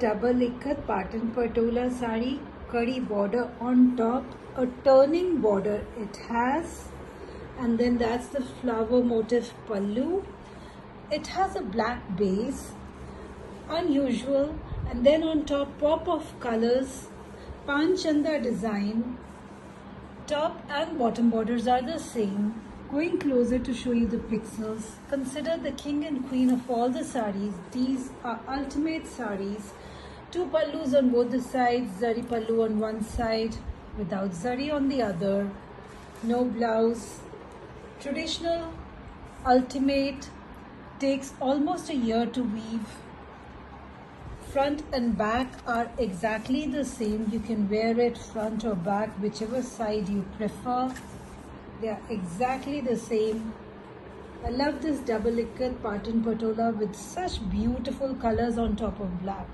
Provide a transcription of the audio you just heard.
double ikat Patan patola sari curry border on top a turning border it has. And then that's the flower motif pallu. It has a black base unusual. And then on top pop of colors Paan Chanda design. Top and bottom borders are the same. Going closer to show you the pixels, consider the king and queen of all the saris. These are ultimate saris. Two pallus on both the sides, zari pallu on one side, without zari on the other. No blouse. Traditional, ultimate, takes almost a year to weave. Front and back are exactly the same. You can wear it front or back, whichever side you prefer. They are exactly the same. I love this double ikat Patan patola with such beautiful colors on top of black.